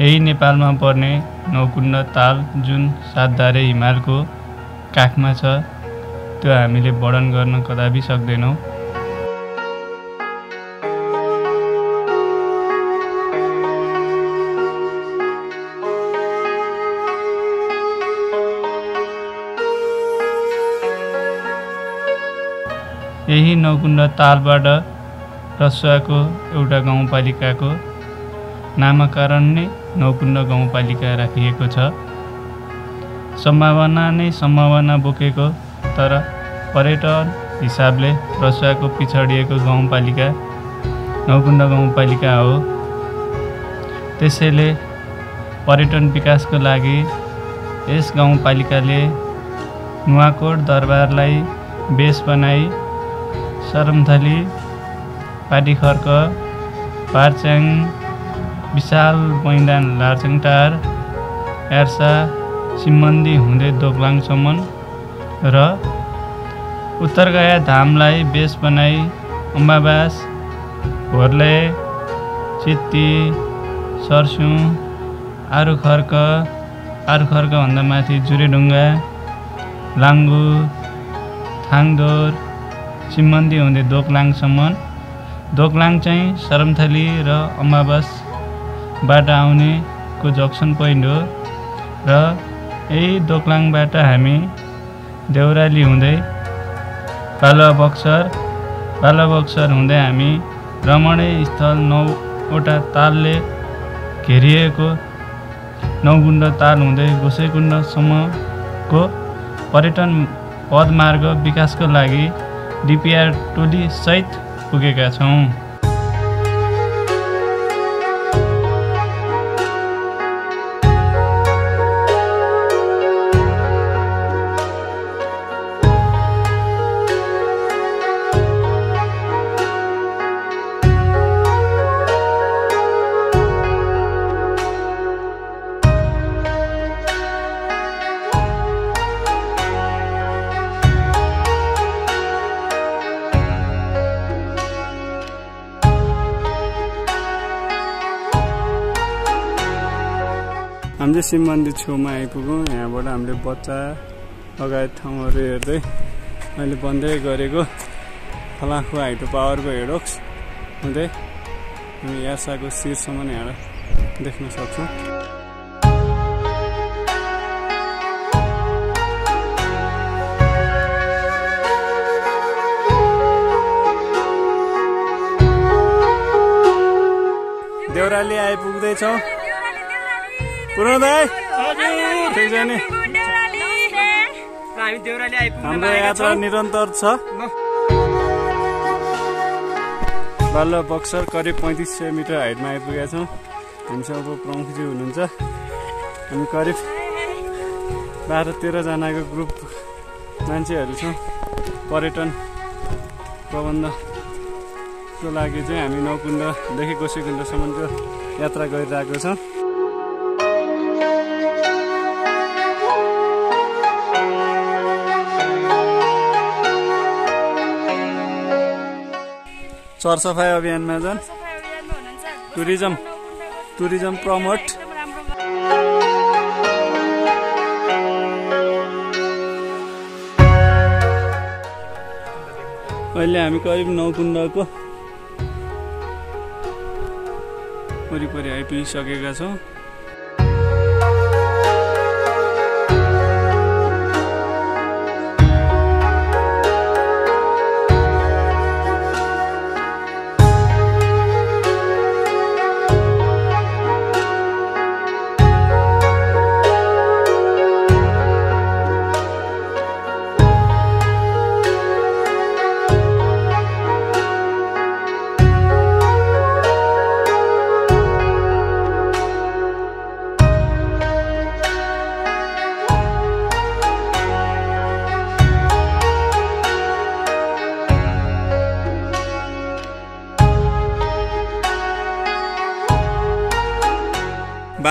यही नेपालमा पर्ने नौकुण्ड ताल जुन सातधारे हिमालको काखमा छ त्यो हामीले वर्णन गर्न कदापि सक्दैनौँ। यही नौकुण्ड तालबाट रसुवाको एउटा गाउँपालिकाको नामकरण नै नौकुण्ड गाउँपालिका राखिएको छ। सम्भावना नै सम्भावना बोकेको तर पर्यटन हिसाबले रसुवाको पिछडिएको गाउँपालिका नौकुण्ड गाउँपालिका हो। त्यसैले पर्यटन विकासको लागि यस गाउँपालिकाले नुवाकोट दरबारलाई बेस बनाई सरमथली पाटीखर्क पार्च्याङ विशाल मैदान लार्चङटार यार्सा सिम्बन्दी हुँदै दोक्लाङसम्म र उत्तरगया धामलाई बेस बनाई अम्बाबास घोर्ले चित्ती सर्स्युङ आरुखर्क आरुखर्कभन्दा माथि जुरेढुङ्गा लाङ्गु थाङदोर सिम्बन्दी हुँदै दोक्लाङसम्म दोक्लाङ चाहिँ सरमथली र अम्बाबासबाट आउनेको जक्सन पोइन्ट हो र यही दोक्लाङबाट हामी देउराली हुँदै बालुवा बक्सर बालुवा बक्सर हुँदै हामी रमणीय स्थल नौवटा तालले घेरिएको नौकुण्ड ताल हुँदै गोसैकुण्डसम्मको पर्यटन पदमार्ग विकासको लागि डिपिआर टोली सहित पुगेका छौँ। हामी चाहिँ सिमन्दी छेउमा आइपुग्यौँ यहाँबाट हामीले बच्चा लगायत ठाउँहरू हेर्दै मैले भन्दै गरेको फलाखु हाइड्रो पावरको हेडोक्स हुँदै हामी यासाको शिरसम्म यहाँबाट देख्न सक्छौँ। देउराली आइपुग्दैछौँ। पुरो दाई ठिक छ नि। हाम्रो यात्रा निरन्तर छ। बाल्य बक्सर करिब पैँतिस सय मिटर हाइटमा आइपुगेका छौँ। हामीसँग अब प्रमुखजी हुनुहुन्छ। हामी करिब बाह्र तेह्रजनाको ग्रुप मान्छेहरू छौँ। पर्यटन प्रबन्धको लागि चाहिँ हामी नौकुण्डदेखि गोसीकुण्डसम्मको यात्रा गरिरहेको छौँ। सरसफाइ अभियानमा झन्। Tourism tourism promote. अहिले हामी करिब नौकुण्डको वरिपरि आइपुगिसकेका छौँ।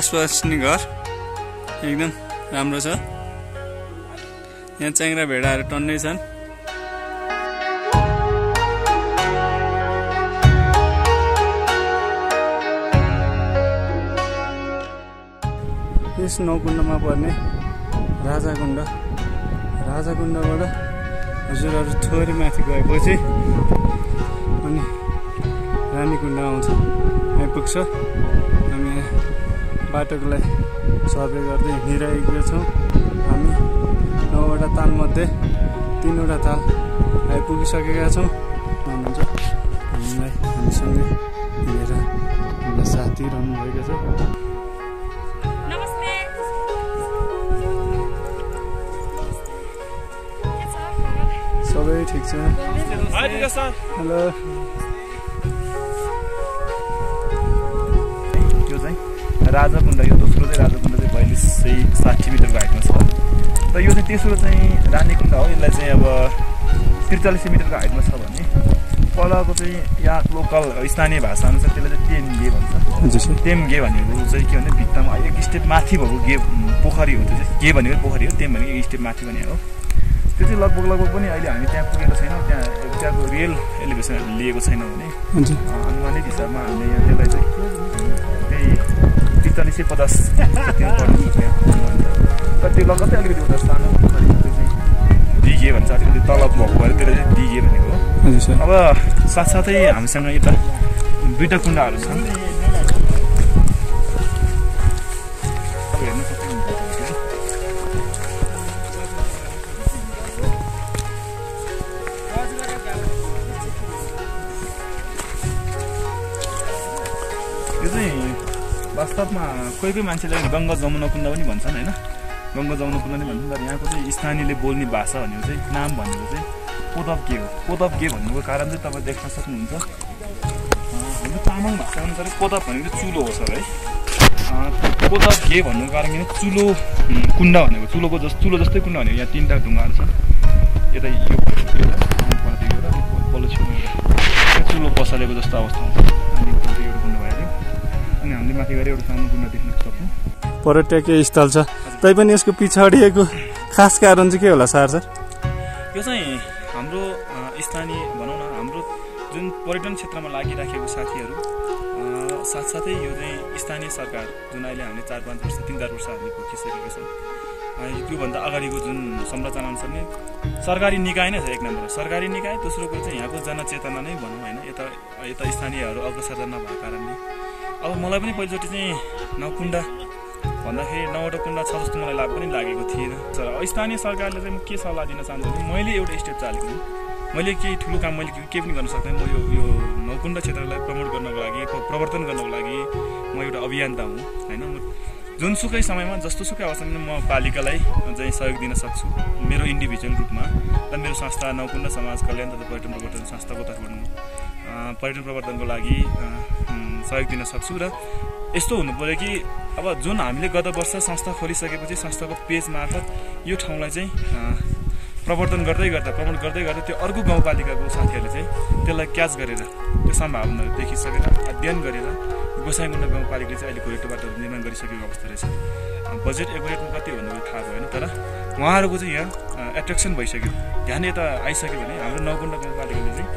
बास बस्ने घर एकदम राम्रो छ। यहाँ च्याङ्रा भेडाहरू टन्नै छन्। यस नौकुण्डमा पर्ने राजाकुण्ड। राजाकुण्डबाट हजुरहरू थोरै माथि गएपछि अनि रानीकुण्ड आउँछ। आइपुग्छ। बाटोको लागि सर्वे गर्दै हिँडिरहेका छौँ। हामी नौवटा तालमध्ये तिनवटा ताल आइपुगिसकेका छौँ। हुनुहुन्छ हामीलाई हामीसँगै हिँडेर हामीलाई साथ दिइरहनु भएको छ। नमस्ते। के छ? खबर? सबै ठिक छ। हेलो। राजाकुण्ड यो दोस्रो चाहिँ राजाकुण्ड चाहिँ बयालिस सय साठी मिटरको हाइटमा छ। र यो चाहिँ तेस्रो चाहिँ रानीकुण्ड हो यसलाई चाहिँ अब त्रिचालिस सय मिटरको हाइटमा छ भने पहिलाको चाहिँ यहाँ लोकल स्थानीय भाषाअनुसार त्यसलाई चाहिँ टेम गे भन्छ। हजुर सर। टेम गे भनेको चाहिँ के भने भित्तामा एक स्टेप माथि भएको गे पोखरी हो त्यो चाहिँ। गे भनेको पोखरी हो टेम भनेको एक स्टेप माथि भने हो। त्यो चाहिँ लगभग लगभग पनि अहिले हामी त्यहाँ पुगेको छैनौँ त्यहाँ त्यहाँको रियल एलिभेसनहरू लिएको छैनौँ भने अनुमानित हिसाबमा हामीले यहाँ त्यसलाई चाहिँ त्रिचालिस सय पचास। तर त्यो लगत्तै अलिकति उता सानो दिगे भन्छ अलिकति तलब भएको भएर त्यसलाई चाहिँ दिगे भनेको अब साथसाथै हामीसँग यता दुईवटा कुण्डाहरू छन्। वास्तवमा कोही कोही मान्छेले गङ्गा जमुना कुण्ड पनि भन्छन् होइन गङ्गा जमुना कुण्ड पनि भन्छन् तर यहाँको चाहिँ स्थानीयले बोल्ने भाषा भनेको चाहिँ नाम भनेको चाहिँ पोदप गे हो पोदप गे भन्नुको कारण चाहिँ तपाईँ देख्न सक्नुहुन्छ हाम्रो तामाङ भाषा अनुसार कोदप भनेको चुलो हो सर है कोदप गे भन्नुको कारण किन चुलो कुण्ड भनेको चुलोको जस चुलो जस्तै कुण्ड भनेको यहाँ तिनवटा ढुङ्गाहरू छ यता यो पल्लो छेउमा चुलो पसालेको जस्तो अवस्था हुन्छ माथि गएर एउटा सानो कुण्ड देख्न सक्छौँ पर्यटकीय स्थल छ। तैपनि यसको पछाडिएको खास कारण चाहिँ के होला सर सर? यो चाहिँ हाम्रो स्थानीय भनौँ न हाम्रो जुन पर्यटन क्षेत्रमा लागिराखेको साथीहरू साथसाथै यो चाहिँ स्थानीय सरकार जुन अहिले हामीले चार पाँच वर्ष तिन चार वर्ष हामीले भोगिसकेका छौँ त्योभन्दा अगाडिको जुन संरचना अनुसार नै सरकारी निकाय नै छ एक नम्बर। सरकारी निकाय दोस्रो कुरो चाहिँ यहाँको जनचेतना नै भनौँ होइन यता यता स्थानीयहरू अग्रसर नभएको कारणले। अब मलाई पनि पहिलोचोटि चाहिँ नौकुण्ड भन्दाखेरि नौवटा कुण्ड छ जस्तो मलाई लाग पनि लागेको थिएन। तर स्थानीय सरकारले चाहिँ म के सल्लाह दिन चाहन्छु भने मैले एउटा स्टेप चालेको मैले केही ठुलो काम मैले केही पनि गर्न सक्दैन। म यो यो नौकुण्ड क्षेत्रलाई प्रमोट गर्नको लागि प्र- प्रवर्तन गर्नको लागि म एउटा अभियन्ता हुँ होइन? म जुनसुकै समयमा जस्तोसुकै अवस्थामा म पालिकालाई चाहिँ सहयोग दिन सक्छु। मेरो इन्डिभिजुअल रूपमा र मेरो संस्था नौकुण्ड समाज कल्याण तथा पर्यटन प्रवर्तन संस्थाको तर्फबाट पर्यटन प्रवर्तनको लागि सहयोग दिन सक्छु र यस्तो हुनु पऱ्यो कि अब जुन हामीले गत वर्ष संस्था खोलिसकेपछि संस्थाको पेज मार्फत यो ठाउँलाई चाहिँ अ, प्रवर्तन गर्दै गर्दा प्रमोट गर्दै गर्दा त्यो अर्को गाउँपालिकाको साथीहरूले चाहिँ त्यसलाई क्याच गरेर त्यो सम्भावनाहरू देखिसकेर अध्ययन गरेर गोसाइमुन्डा गाउँपालिकाले चाहिँ अहिले गोरेटो बाटोहरू निर्माण गरिसकेको अवस्था रहेछ। बजेट एभरेटमा कति भन्नु थाहा भएन तर उहाँहरूको चाहिँ यहाँ एट्र्याक्सन भइसक्यो। ध्यान यता आइसक्यो भने हाम्रो नौकुण्ड गाउँपालिकाले चाहिँ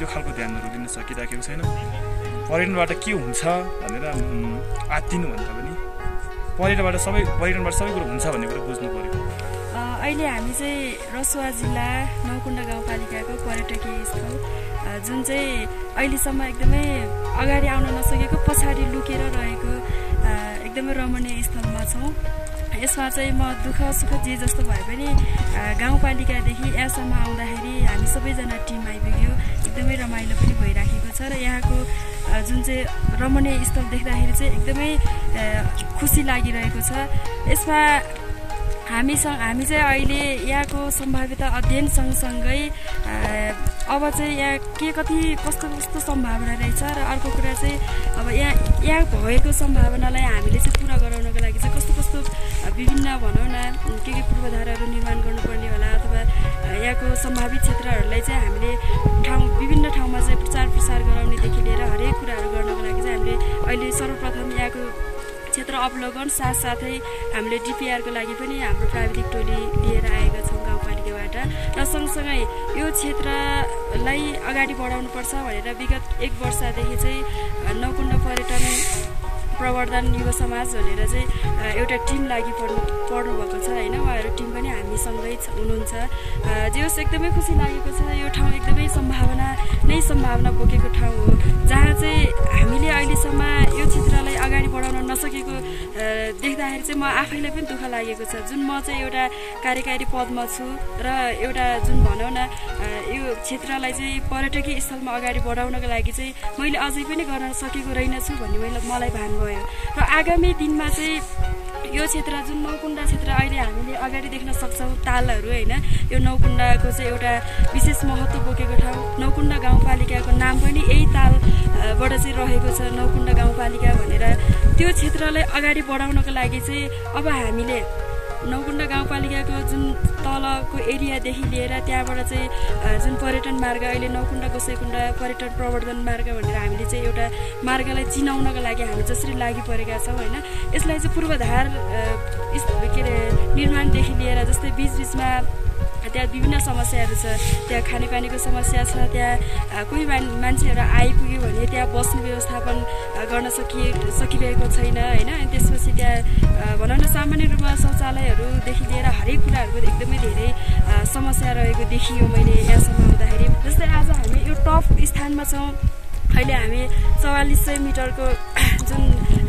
त्यो खालको ध्यानहरू दिन सकिराखेको छैन। पर्यटनबाट के हुन्छ भनेर उम्, आत्तिनुभन्दा पनि पर्यटनबाट सबै पर्यटनबाट सबै कुरो हुन्छ भन्ने कुरो बुझ्नु पऱ्यो अहिले हामी चाहिँ रसुवा जिल्ला नौकुण्ड गाउँपालिकाको पर्यटकीय स्थल। जुन चाहिँ अहिलेसम्म एकदमै अगाडि आउन नसकेको पछाडि लुकेर रहेको एकदमै रमणीय स्थलमा छौँ। यसमा चाहिँ म दुःख सुख जे जस्तो भए पनि गाउँपालिकादेखि यहाँसम्म आउँदाखेरि हामी सबैजना टिम आइपुग्यो। एकदमै रमाइलो पनि भइराखेको छ र यहाँको जुन चाहिँ रमणीय स्थल देख्दाखेरि चाहिँ एकदमै खुसी लागिरहेको छ। यसमा हामीसँग हामी चाहिँ अहिले यहाँको सम्भाव्यता अध्ययन सँगसँगै अब चाहिँ यहाँ के कति कस्तो कस्तो सम्भावना रहेछ र अर्को कुरा चाहिँ अब यहाँ यहाँ भएको सम्भावनालाई हामीले चाहिँ पुरा गराउनको लागि चाहिँ कस्तो कस्तो विभिन्न भनौँ न के के पूर्वाधारहरू निर्माण गर्नुपर्ने होला अथवा यहाँको सम्भावित क्षेत्रहरूलाई चाहिँ हामीले ठाउँ विभिन्न ठाउँमा चाहिँ प्रचार प्रसार गराउनेदेखि लिएर हरेक कुराहरू गर्नको लागि चाहिँ हामीले अहिले सर्वप्रथम यहाँको क्षेत्र अवलोकन साथसाथै हामीले डिपिआरको लागि पनि हाम्रो प्राविधिक टोली लिएर आएका छौँ र सँगसँगै यो क्षेत्रलाई अगाडि बढाउनुपर्छ भनेर विगत एक वर्षदेखि चाहिँ नौकुण्ड पर्यटन प्रवर्धन युवा समाज भनेर चाहिँ एउटा टिम लागि पर्नु पर्नु भएको छ होइन। उहाँहरू टिम पनि हामीसँगै हुनुहुन्छ। जे होस् एकदमै खुसी लागेको छ यो ठाउँ एकदमै सम्भावना नै सम्भावना बोकेको ठाउँ हो। जहाँ चाहिँ हामीले अहिलेसम्म यो क्षेत्रलाई अगाडि देख्दाखेरि चाहिँ म आफैलाई पनि दुःख लागेको छ। जुन म चाहिँ एउटा कार्यकारी पदमा छु र एउटा जुन भनौँ न यो क्षेत्रलाई चाहिँ पर्यटकीय स्थलमा अगाडि बढाउनको लागि चाहिँ मैले अझै पनि गर्न सकेको रहेनछु भन्ने मैले मलाई भान भयो र आगामी दिनमा चाहिँ यो क्षेत्र जुन नौकुण्डा क्षेत्र अहिले हामीले अगाडि देख्न सक्छौँ तालहरू होइन यो नौकुण्डाको चाहिँ एउटा विशेष महत्त्व बोकेको ठाउँ। नौकुण्डा गाउँपालिकाको नाम पनि यही तालबाट चाहिँ रहेको छ। नौकुण्डा गाउँपालिका त्यो क्षेत्रलाई अगाडि बढाउनको लागि चाहिँ अब हामीले नौकुण्डा गाउँपालिकाको जुन तलको एरियादेखि लिएर त्यहाँबाट चाहिँ जुन पर्यटन मार्ग अहिले नौकुण्डा गोसाइकुण्डा पर्यटन प्रवर्धन मार्ग भनेर हामीले चाहिँ एउटा मार्गलाई चिनाउनको लागि हामी जसरी लागि परेका छौँ होइन? यसलाई चाहिँ पूर्वाधार के अरे निर्माणदेखि लिएर जस्तै बिचबिचमा त्यहाँ विभिन्न समस्याहरू छ त्यहाँ खानेपानीको समस्या छ त्यहाँ कोही मान मान्छेहरू आइपुग्यो भने त्यहाँ बस्ने व्यवस्थापन गर्न सकि सकिरहेको छैन होइन? अनि त्यसपछि त्यहाँ भनौँ न सामान्य रूपमा शौचालयहरूदेखि लिएर हरेक कुराहरूको एकदमै धेरै समस्या रहेको देखियो मैले यहाँसम्म आउँदाखेरि। जस्तै आज हामी यो टप स्थानमा छौँ। अहिले हामी चौवालिस सय मिटरको जुन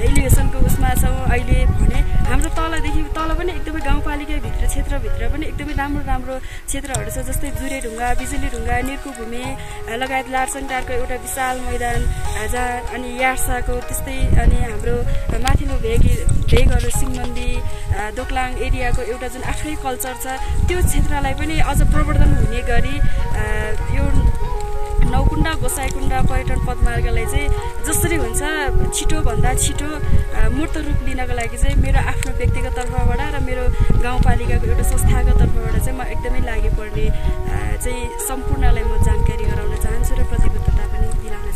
एलिभेसनको उसमा छौँ अहिले भने हाम्रो तलदेखि तल पनि एकदमै गाउँपालिकाभित्र क्षेत्रभित्र पनि एकदमै राम्रो राम्रो क्षेत्रहरू छ जस्तै जुरेढुङ्गा बिजुलीढुङ्गा निर्कु भूमि लगायत लार्सङटारको एउटा विशाल मैदान जहाँ अनि यार्साको त्यस्तै अनि हाम्रो माथिल्लो भेग भेगहरू सिङमन्दी अ, दोक्लाङ एरियाको एउटा जुन आफ्नै कल्चर छ त्यो क्षेत्रलाई पनि अझ प्रवर्धन हुने गरी यो नौकुण्डा गोसाइकुण्डा पर्यटन पदमार्गलाई चाहिँ जसरी हुन्छ छिटोभन्दा छिटो मूर्त रूप लिनको लागि चाहिँ मेरो आफ्नो व्यक्तिगत तर्फबाट र मेरो गाउँपालिकाको एउटा संस्थाको तर्फबाट चाहिँ म एकदमै लागि पर्ने चाहिँ सम्पूर्णलाई म जानकारी गराउन चाहन्छु र प्रतिबद्धता पनि दिलाउन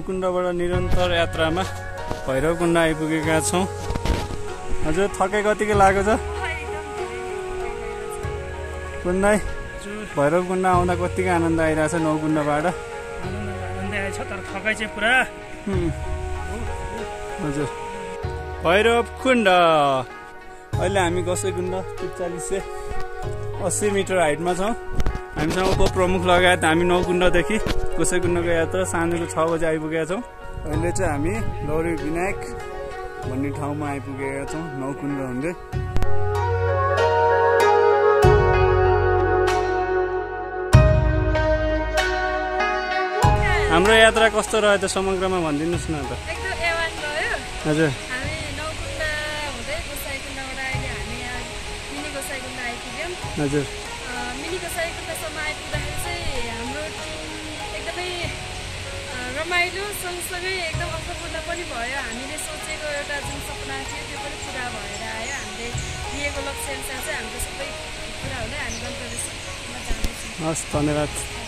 नौकुण्डबाट निरन्तर यात्रामा भैरवकुण्ड आइपुगेका छौँ। हजुर थकाइ कतिको लागेको छ। कुन्दै भैरवकुण्ड आउँदा कतिको आनन्द आइरहेछ नौकुण्डबाट। थकाइ चाहिँ पुरा। हजुर। भैरवकुण्ड अहिले हामी गसैकुण्ड त्रिचालिस सय अस्सी मिटर हाइटमा छौँ। हामीसँग उपप्रमुख लगायत हामी नौकुण्डदेखि गोसाइकुण्डको यात्रा साँझको छ बजी आइपुगेका छौँ। अहिले चाहिँ हामी लौरी विनायक भन्ने ठाउँमा आइपुगेका छौँ नौकुण्ड हुँदै। हाम्रो यात्रा कस्तो रह्यो त समग्रमा भनिदिनुहोस् न त। एकदम एवान गयो हजुर। हामी रमाइलो सँगसँगै एकदम अर्थपूर्ण पनि भयो। हामीले सोचेको एउटा जुन सपना थियो त्यो पनि पुरा भएर आयो। हामीले लिएको लक्ष्य अनुसार चाहिँ हाम्रो सबै हुँदै हामी हस् धन्यवाद।